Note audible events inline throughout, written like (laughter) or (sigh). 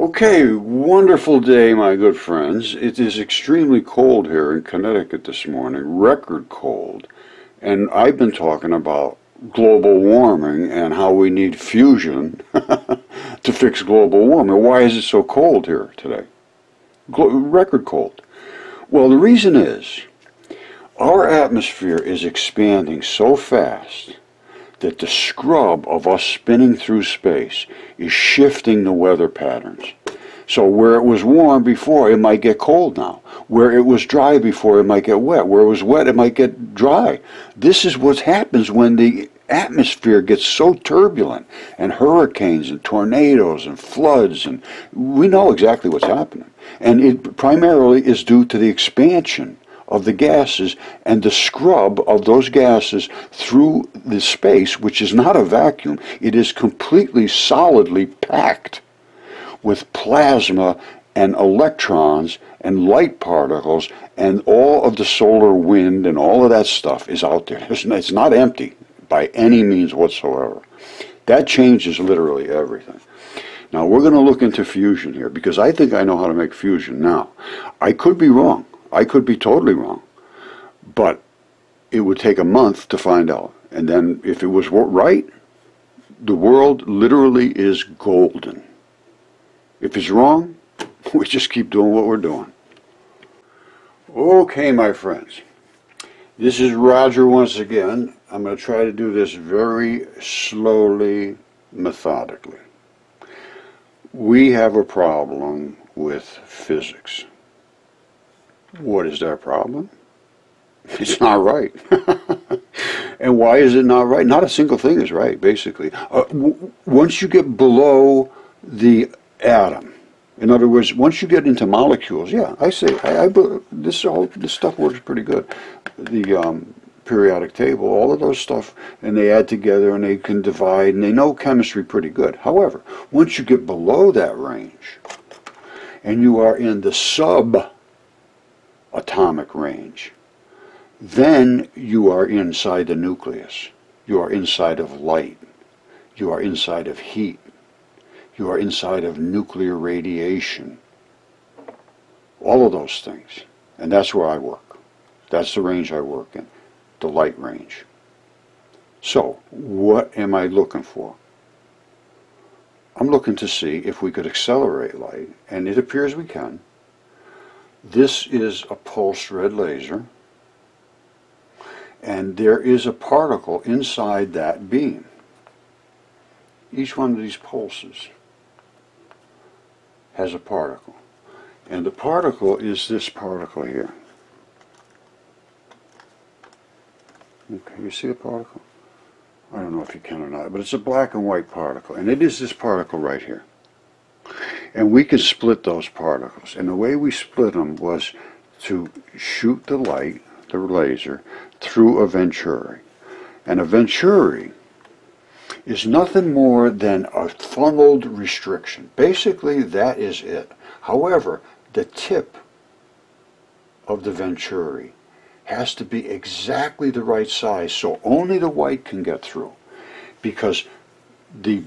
Okay, wonderful day, my good friends. It is extremely cold here in Connecticut this morning, record cold. And I've been talking about global warming and how we need fusion (laughs) to fix global warming. Why is it so cold here today? Glo- record cold. Well, the reason is our atmosphere is expanding so fast that the scrub of us spinning through space is shifting the weather patterns. So where it was warm before, it might get cold now. Where it was dry before, it might get wet. Where it was wet, it might get dry. This is what happens when the atmosphere gets so turbulent and hurricanes and tornadoes and floods and we know exactly what's happening. And it primarily is due to the expansion of the gases and the scrub of those gases through the space, which is not a vacuum, it is completely solidly packed with plasma and electrons and light particles and all of the solar wind and all of that stuff is out there. (laughs) It's not empty by any means whatsoever. That changes literally everything. Now we're going to look into fusion here because I think I know how to make fusion now. I could be wrong. I could be totally wrong. But it would take a month to find out. And then if it was right, the world literally is golden. If it's wrong, (laughs) we just keep doing what we're doing. Okay, my friends. This is Roger once again. I'm going to try to do this very slowly, methodically. We have a problem with physics. What is that problem? It's not right. (laughs) and why is it not right? Not a single thing is right, basically. Uh, once you get below the atom, in other words, once you get into molecules, yeah, I say I, I this all this stuff works pretty good. The um, periodic table, all of those stuff, and they add together and they can divide, and they know chemistry pretty good. However, once you get below that range, and you are in the sub atomic range, then you are inside the nucleus. You are inside of light. You are inside of heat. You are inside of nuclear radiation. All of those things. And that's where I work. That's the range I work in, the light range. So, what am I looking for? I'm looking to see if we could accelerate light, and it appears we can. This is a pulsed red laser, and there is a particle inside that beam. Each one of these pulses has a particle. And the particle is this particle here. Okay, you see the particle? I don't know if you can or not, but it's a black and white particle, and it is this particle right here. And we could split those particles. And the way we split them was to shoot the light, the laser, through a venturi. And a venturi is nothing more than a funneled restriction. Basically, that is it. However, the tip of the venturi has to be exactly the right size so only the white can get through. Because the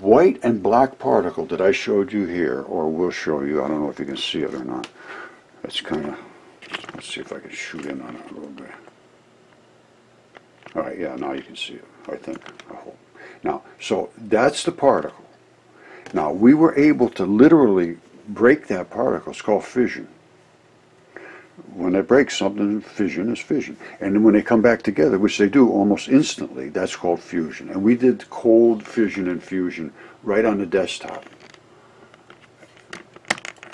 white and black particle that I showed you here, or will show you, I don't know if you can see it or not. It's kind of, let's see if I can shoot in on it a little bit. All right, yeah, now you can see it, I think, I hope. Now, so that's the particle. Now, we were able to literally break that particle. It's called fission. When they break something, fission is fission. And when they come back together, which they do almost instantly, that's called fusion. And we did cold fission and fusion right on the desktop.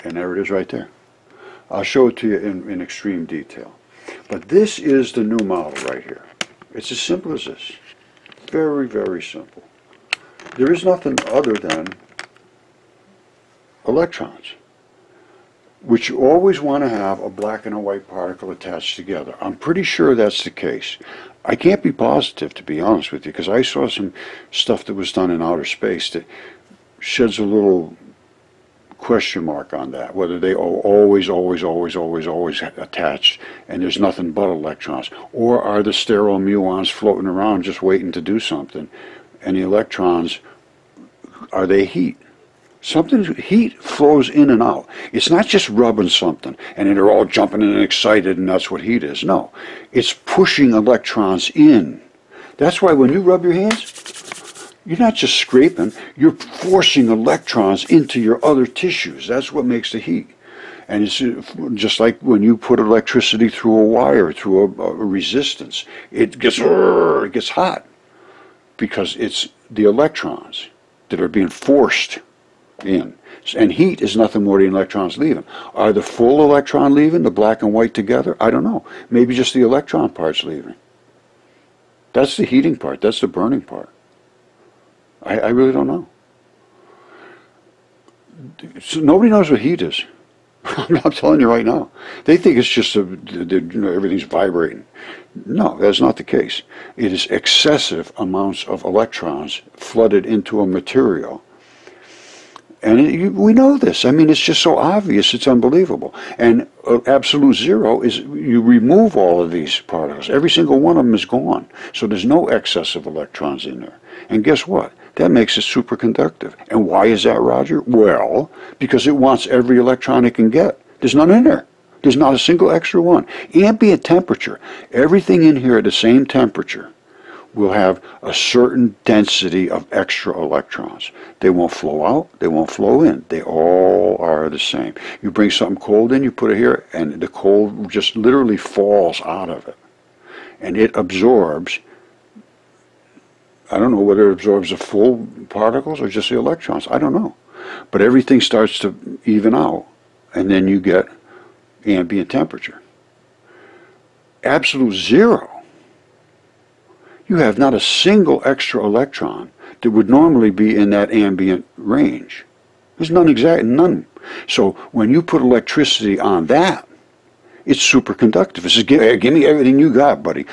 And there it is right there. I'll show it to you in, in extreme detail. But this is the new model right here. It's as simple as this. Very, very simple. There is nothing other than electrons, which you always want to have a black and a white particle attached together. I'm pretty sure that's the case. I can't be positive, to be honest with you, because I saw some stuff that was done in outer space that sheds a little question mark on that, whether they are always, always, always, always, always attached and there's nothing but electrons. Or are the sterile muons floating around just waiting to do something? And the electrons, are they heat? Something heat flows in and out. It's not just rubbing something and they're all jumping in and excited and that's what heat is. No, it's pushing electrons in. That's why when you rub your hands, you're not just scraping, you're forcing electrons into your other tissues. That's what makes the heat. And it's just like when you put electricity through a wire, through a, a resistance, it gets, it gets hot because it's the electrons that are being forced in. And heat is nothing more than electrons leaving. Are the full electron leaving, the black and white together? I don't know. Maybe just the electron part's leaving. That's the heating part. That's the burning part. I, I really don't know. So nobody knows what heat is. (laughs) I'm telling you right now. They think it's just a, everything's vibrating. No, that's not the case. It is excessive amounts of electrons flooded into a material and it, we know this. I mean, it's just so obvious, it's unbelievable. And uh, absolute zero is you remove all of these particles. Every single one of them is gone. So there's no excess of electrons in there. And guess what? That makes it superconductive. And why is that, Roger? Well, because it wants every electron it can get. There's none in there. There's not a single extra one. Ambient temperature. Everything in here at the same temperature will have a certain density of extra electrons. They won't flow out, they won't flow in. They all are the same. You bring something cold in, you put it here, and the cold just literally falls out of it. And it absorbs, I don't know whether it absorbs the full particles or just the electrons. I don't know. But everything starts to even out, and then you get ambient temperature. Absolute zero you have not a single extra electron that would normally be in that ambient range. There's none exact, none. So when you put electricity on that, it's superconductive. It says, give, give me everything you got, buddy.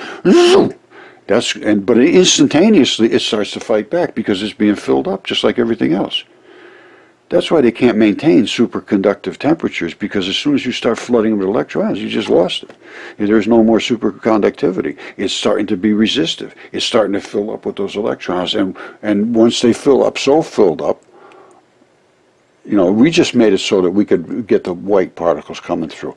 That's and but instantaneously it starts to fight back because it's being filled up just like everything else. That's why they can't maintain superconductive temperatures because as soon as you start flooding them with electrons, you just lost it. There's no more superconductivity. It's starting to be resistive. It's starting to fill up with those electrons. And, and once they fill up, so filled up, you know, we just made it so that we could get the white particles coming through.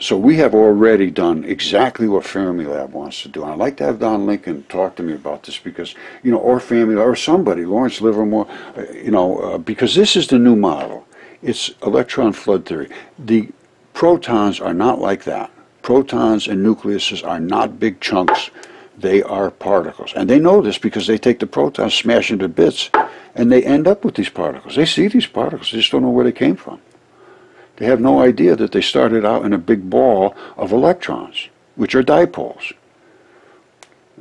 So we have already done exactly what Fermilab wants to do. And I'd like to have Don Lincoln talk to me about this because, you know, or Fermilab, or somebody, Lawrence Livermore, uh, you know, uh, because this is the new model. It's electron flood theory. The protons are not like that. Protons and nucleuses are not big chunks. They are particles. And they know this because they take the protons, smash into bits, and they end up with these particles. They see these particles, they just don't know where they came from. They have no idea that they started out in a big ball of electrons, which are dipoles.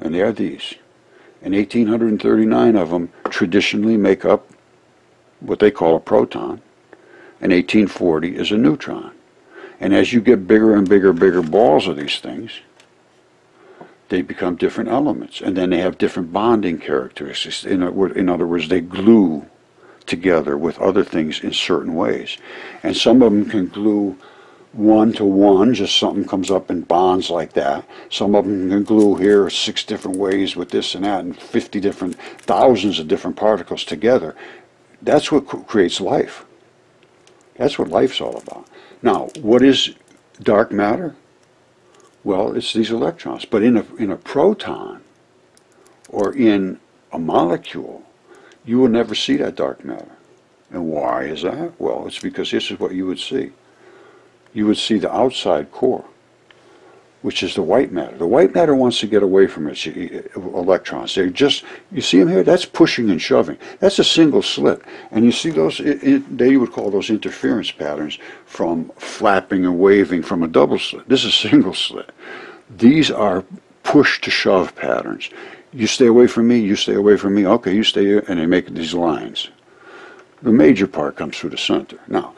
And they are these. And 1,839 of them traditionally make up what they call a proton, and 1840 is a neutron. And as you get bigger and bigger, bigger balls of these things, they become different elements. And then they have different bonding characteristics. In, in other words, they glue together with other things in certain ways. And some of them can glue one to one, just something comes up in bonds like that. Some of them can glue here six different ways with this and that, and 50 different, thousands of different particles together. That's what creates life. That's what life's all about. Now, what is dark matter? Well, it's these electrons. But in a, in a proton, or in a molecule, you will never see that dark matter. And why is that? Well, it's because this is what you would see. You would see the outside core, which is the white matter. The white matter wants to get away from its uh, uh, electrons. They just, you see them here? That's pushing and shoving. That's a single slit. And you see those, it, it, they would call those interference patterns from flapping and waving from a double slit. This is a (laughs) single slit. These are push to shove patterns you stay away from me, you stay away from me, okay, you stay here, and they make these lines. The major part comes through the center. Now,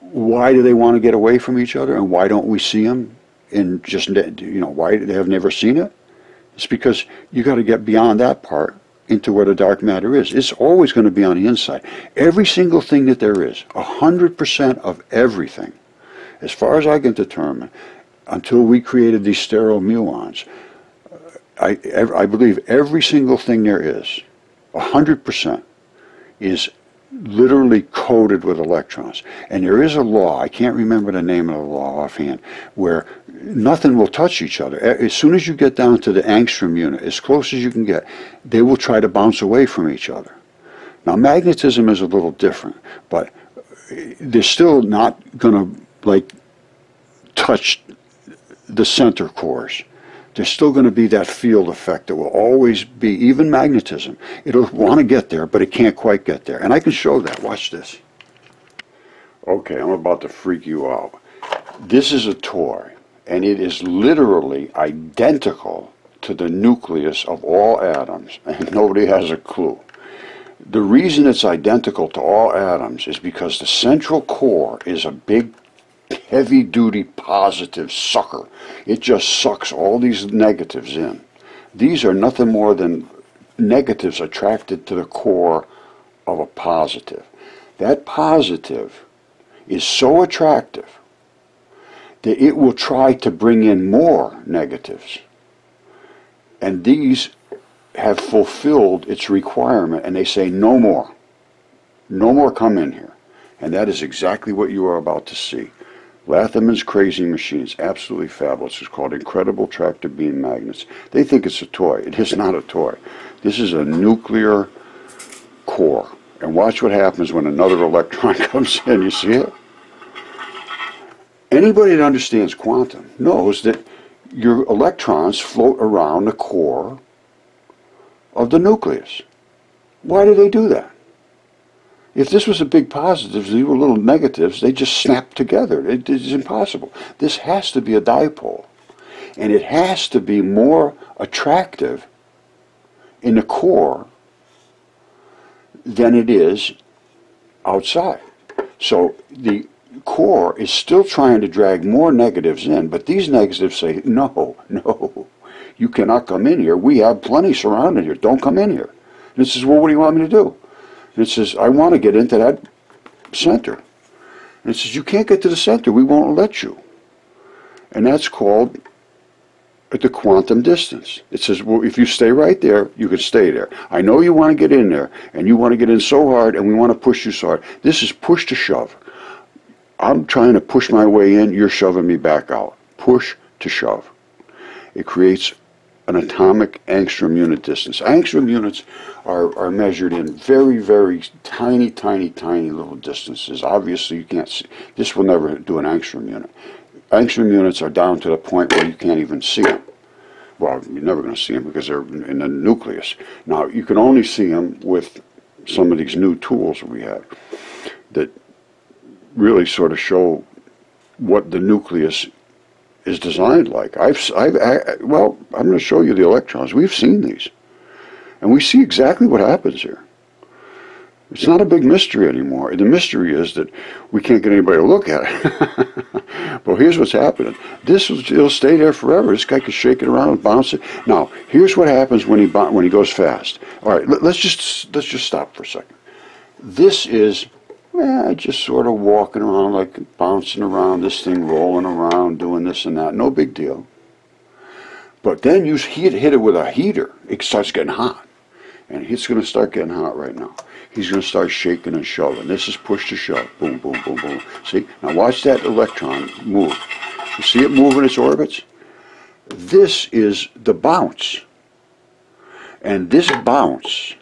why do they want to get away from each other, and why don't we see them? And just you know, why they have never seen it? It's because you got to get beyond that part into where the dark matter is. It's always going to be on the inside. Every single thing that there is, a hundred percent of everything, as far as I can determine, until we created these sterile muons, I, I believe every single thing there is, 100%, is literally coated with electrons. And there is a law, I can't remember the name of the law offhand, where nothing will touch each other. As soon as you get down to the angstrom unit, as close as you can get, they will try to bounce away from each other. Now, magnetism is a little different, but uh, they're still not going to like touch the center cores. There's still going to be that field effect that will always be, even magnetism. It'll want to get there, but it can't quite get there. And I can show that. Watch this. Okay, I'm about to freak you out. This is a toy, and it is literally identical to the nucleus of all atoms, (laughs) and nobody has a clue. The reason it's identical to all atoms is because the central core is a big, heavy duty positive sucker. It just sucks all these negatives in. These are nothing more than negatives attracted to the core of a positive. That positive is so attractive that it will try to bring in more negatives. And these have fulfilled its requirement and they say no more. No more come in here. And that is exactly what you are about to see. Lathamans Crazy Machines, absolutely fabulous. It's called Incredible Tractor Beam Magnets. They think it's a toy. It is not a toy. This is a nuclear core. And watch what happens when another (laughs) electron (laughs) comes in. You see it? Anybody that understands quantum knows that your electrons float around the core of the nucleus. Why do they do that? If this was a big positive, these were little negatives, they just snap together. It is impossible. This has to be a dipole. And it has to be more attractive in the core than it is outside. So the core is still trying to drag more negatives in, but these negatives say, no, (laughs) no, you cannot come in here. We have plenty surrounded here. Don't come in here. And it says, well, what do you want me to do? And it says, I want to get into that center. And it says, you can't get to the center. We won't let you. And that's called at the quantum distance. It says, well, if you stay right there, you can stay there. I know you want to get in there, and you want to get in so hard, and we want to push you so hard. This is push to shove. I'm trying to push my way in, you're shoving me back out. Push to shove. It creates an atomic angstrom unit distance. Angstrom units are, are measured in very, very tiny, tiny, tiny little distances. Obviously, you can't see. This will never do an angstrom unit. Angstrom units are down to the point where you can't even see them. Well, you're never going to see them because they're in the nucleus. Now, you can only see them with some of these new tools we have that really sort of show what the nucleus is designed like. I've, I've, I, well, I'm going to show you the electrons. We've seen these, and we see exactly what happens here. It's not a big mystery anymore. The mystery is that we can't get anybody to look at it. (laughs) but here's what's happening. This will stay there forever. This guy can shake it around and bounce it. Now, here's what happens when he when he goes fast. All right, let, let's just let's just stop for a second. This is yeah, just sort of walking around, like bouncing around, this thing rolling around, doing this and that. No big deal. But then you hit, hit it with a heater, it starts getting hot. And it's going to start getting hot right now. He's going to start shaking and shoving. This is push to shove. Boom, boom, boom, boom. See? Now watch that electron move. You see it moving its orbits? This is the bounce. And this bounce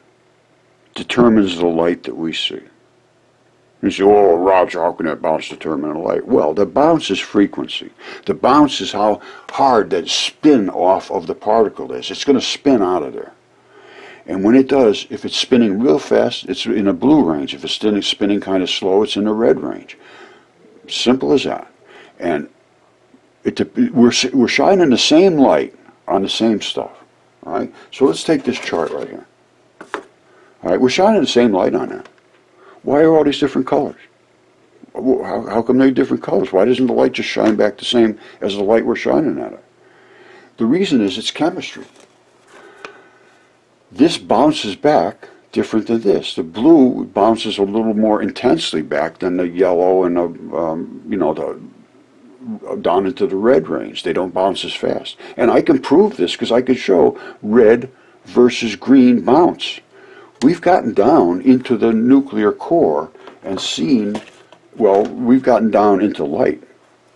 determines the light that we see. You say, oh, Roger, how can that bounce determine a light? Well, the bounce is frequency. The bounce is how hard that spin off of the particle is. It's going to spin out of there. And when it does, if it's spinning real fast, it's in a blue range. If it's spinning, spinning kind of slow, it's in a red range. Simple as that. And it, we're, we're shining the same light on the same stuff. All right? So let's take this chart right here. All right, we're shining the same light on there. Why are all these different colors? How, how come they're different colors? Why doesn't the light just shine back the same as the light we're shining at it? The reason is it's chemistry. This bounces back different than this. The blue bounces a little more intensely back than the yellow and the, um, you know, the down into the red range. They don't bounce as fast. And I can prove this because I can show red versus green bounce. We've gotten down into the nuclear core and seen, well, we've gotten down into light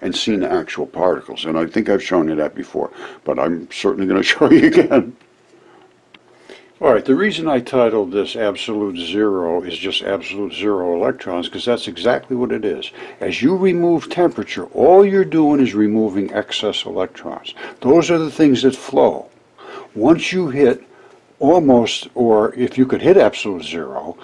and seen the actual particles. And I think I've shown you that before, but I'm certainly going (laughs) to show you again. All right, the reason I titled this Absolute Zero is just absolute zero electrons, because that's exactly what it is. As you remove temperature, all you're doing is removing excess electrons. Those are the things that flow. Once you hit almost, or if you could hit absolute zero,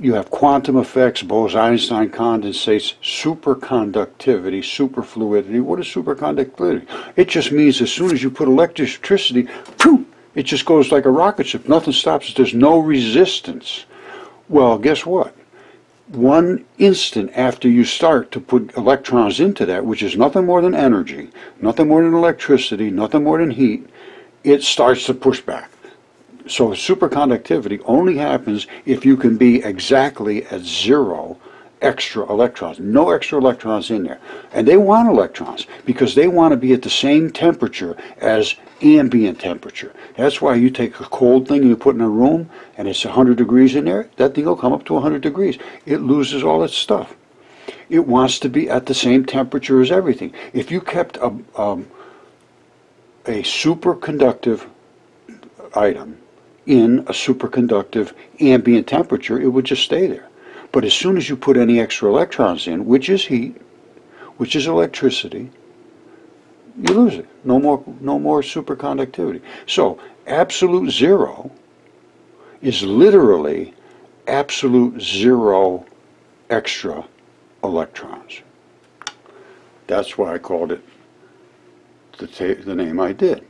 you have quantum effects, Bose-Einstein condensates, superconductivity, superfluidity. What is superconductivity? It just means as soon as you put electricity, phew, it just goes like a rocket ship. Nothing stops it. There's no resistance. Well, guess what? One instant after you start to put electrons into that, which is nothing more than energy, nothing more than electricity, nothing more than heat, it starts to push back. So superconductivity only happens if you can be exactly at zero extra electrons. No extra electrons in there. And they want electrons because they want to be at the same temperature as ambient temperature. That's why you take a cold thing and you put in a room and it's 100 degrees in there, that thing will come up to 100 degrees. It loses all its stuff. It wants to be at the same temperature as everything. If you kept a, um, a superconductive item in a superconductive ambient temperature, it would just stay there. But as soon as you put any extra electrons in, which is heat, which is electricity, you lose it. No more, no more superconductivity. So absolute zero is literally absolute zero extra electrons. That's why I called it the, the name I did.